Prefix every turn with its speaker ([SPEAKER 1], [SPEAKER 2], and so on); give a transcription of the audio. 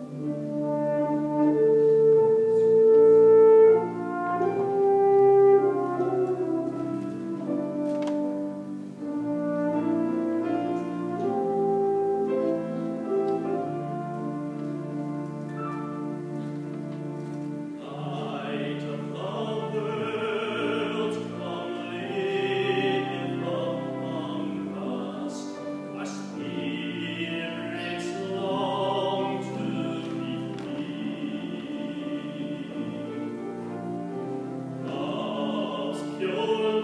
[SPEAKER 1] Mm-hmm. Lord.